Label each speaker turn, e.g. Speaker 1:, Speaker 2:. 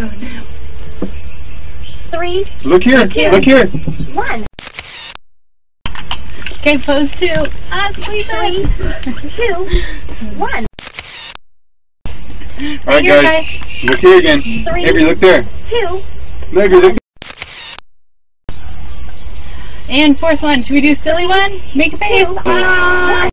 Speaker 1: Oh no.
Speaker 2: Three,
Speaker 3: Look here.
Speaker 1: Two,
Speaker 3: Look here.
Speaker 2: one.
Speaker 1: Okay, pose uh,
Speaker 2: two. One.
Speaker 3: All right,
Speaker 1: guys.
Speaker 3: guys. Look here again.
Speaker 2: Three.
Speaker 3: Avery, look there.
Speaker 2: Two,
Speaker 3: Avery, look.
Speaker 1: And fourth one. Should we do silly one? Make a face.
Speaker 2: two, oh. one.